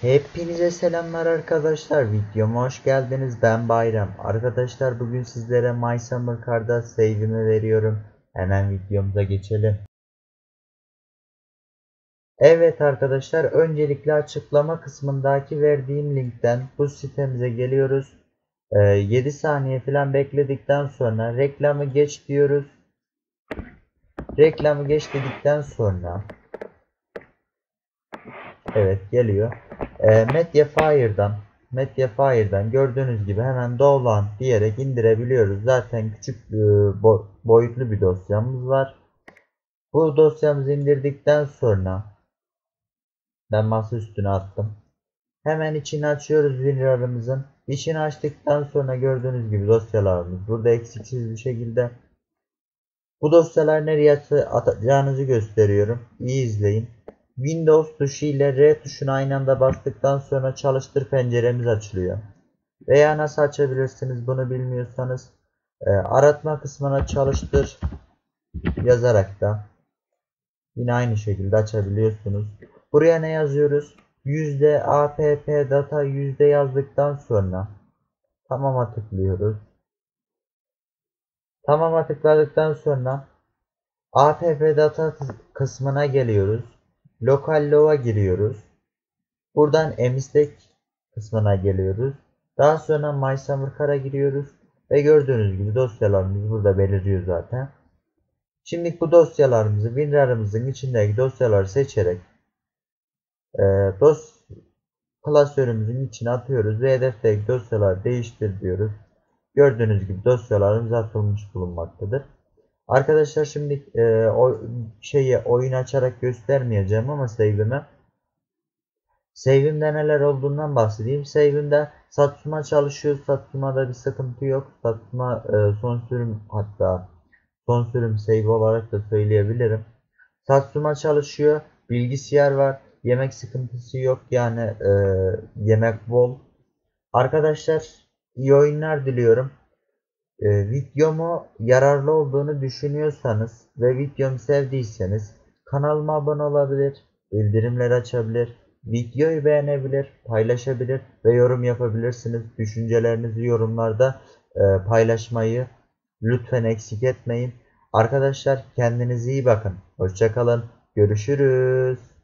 Hepinize selamlar arkadaşlar. Videoma hoş geldiniz. Ben Bayram. Arkadaşlar bugün sizlere My Summer Car'da save'imi veriyorum. Hemen videomuza geçelim. Evet arkadaşlar öncelikle açıklama kısmındaki verdiğim linkten bu sitemize geliyoruz. Ee, 7 saniye falan bekledikten sonra reklamı geç diyoruz. Reklamı geç dedikten sonra Evet geliyor. E, Mediafire'dan Mediafire'dan gördüğünüz gibi hemen download diyerek indirebiliyoruz. Zaten küçük e, bo boyutlu bir dosyamız var. Bu dosyamızı indirdikten sonra ben masa üstüne attım. Hemen içini açıyoruz WinRAR'ımızın. İçini açtıktan sonra gördüğünüz gibi dosyalarımız burada eksiksiz bir şekilde. Bu dosyalar nereye atacağınızı gösteriyorum. İyi izleyin. Windows tuşu ile R tuşuna aynı anda bastıktan sonra çalıştır penceremiz açılıyor. Veya nasıl açabilirsiniz bunu bilmiyorsanız e, aratma kısmına çalıştır yazarak da yine aynı şekilde açabiliyorsunuz. Buraya ne yazıyoruz? Yüzde app data yüzde yazdıktan sonra tamama tıklıyoruz. Tamama tıkladıktan sonra app data kısmına geliyoruz. Lokal lova giriyoruz. Buradan emistek kısmına geliyoruz. Daha sonra My Summer giriyoruz. Ve gördüğünüz gibi dosyalarımız burada beliriyor zaten. Şimdi bu dosyalarımızı WinRAR'ımızın içindeki dosyaları seçerek e, dos klasörümüzün içine atıyoruz ve hedefteki dosyaları değiştir diyoruz. Gördüğünüz gibi dosyalarımız atılmış bulunmaktadır. Arkadaşlar şimdi e, o şeyi oyun açarak göstermeyeceğim ama save'imi. Save'imde neler olduğundan bahsedeyim. Save'imde Satsuma çalışıyor. Satsuma'da bir sıkıntı yok. Satsuma e, son sürüm hatta son sürüm save olarak da söyleyebilirim. Satsuma çalışıyor. Bilgisayar var. Yemek sıkıntısı yok. Yani e, yemek bol. Arkadaşlar iyi oyunlar diliyorum. E, videomu yararlı olduğunu düşünüyorsanız ve videomu sevdiyseniz kanalıma abone olabilir, bildirimleri açabilir, videoyu beğenebilir, paylaşabilir ve yorum yapabilirsiniz. Düşüncelerinizi yorumlarda e, paylaşmayı lütfen eksik etmeyin. Arkadaşlar kendinize iyi bakın. Hoşçakalın. Görüşürüz.